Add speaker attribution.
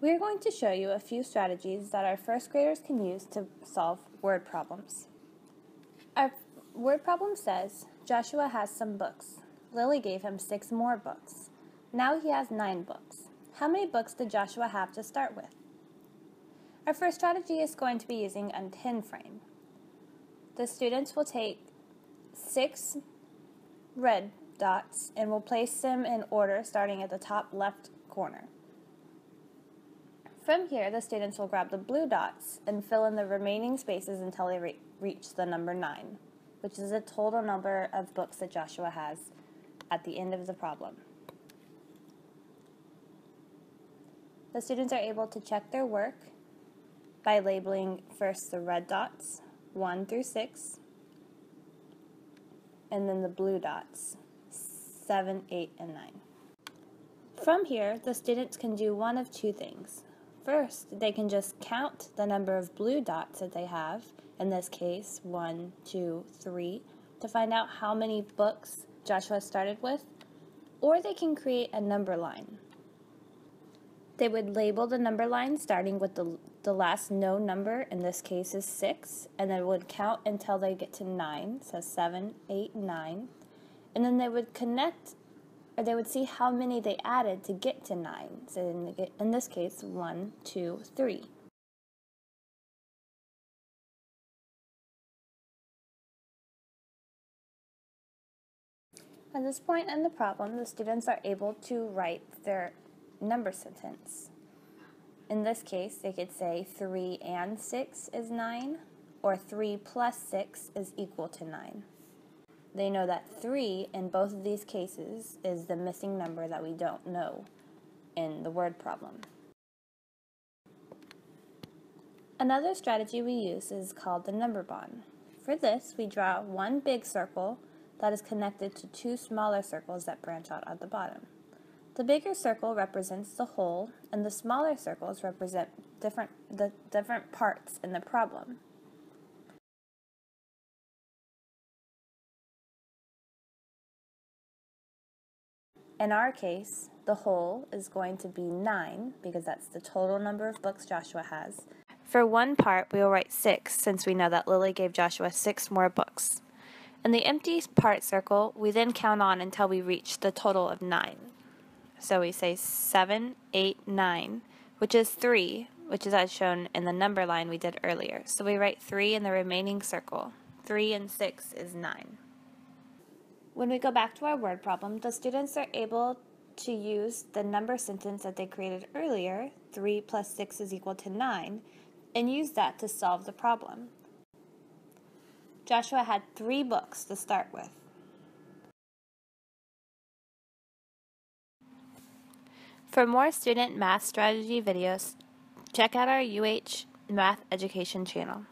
Speaker 1: We are going to show you a few strategies that our first graders can use to solve word problems. Our word problem says, Joshua has some books. Lily gave him six more books. Now he has nine books. How many books did Joshua have to start with? Our first strategy is going to be using a ten frame. The students will take six red dots and will place them in order starting at the top left corner. From here, the students will grab the blue dots and fill in the remaining spaces until they re reach the number 9, which is the total number of books that Joshua has at the end of the problem. The students are able to check their work by labeling first the red dots, 1 through 6, and then the blue dots, 7, 8, and 9. From here, the students can do one of two things. First, they can just count the number of blue dots that they have, in this case, one, two, three, to find out how many books Joshua started with, or they can create a number line. They would label the number line starting with the, the last known number, in this case is 6, and then would count until they get to 9, so 7, 8, 9. And then they would connect or they would see how many they added to get to 9. So in, in this case, one, two, three. At this point in the problem, the students are able to write their number sentence. In this case, they could say 3 and 6 is 9, or 3 plus 6 is equal to 9 they know that 3 in both of these cases is the missing number that we don't know in the word problem. Another strategy we use is called the number bond. For this, we draw one big circle that is connected to two smaller circles that branch out at the bottom. The bigger circle represents the whole, and the smaller circles represent different, the different parts in the problem. In our case, the whole is going to be 9 because that's the total number of books Joshua has. For one part, we will write 6 since we know that Lily gave Joshua 6 more books. In the empty part circle, we then count on until we reach the total of 9. So we say 7, 8, 9, which is 3, which is as shown in the number line we did earlier. So we write 3 in the remaining circle. 3 and 6 is 9. When we go back to our word problem, the students are able to use the number sentence that they created earlier, 3 plus 6 is equal to 9, and use that to solve the problem. Joshua had three books to start with. For more student math strategy videos, check out our UH Math Education channel.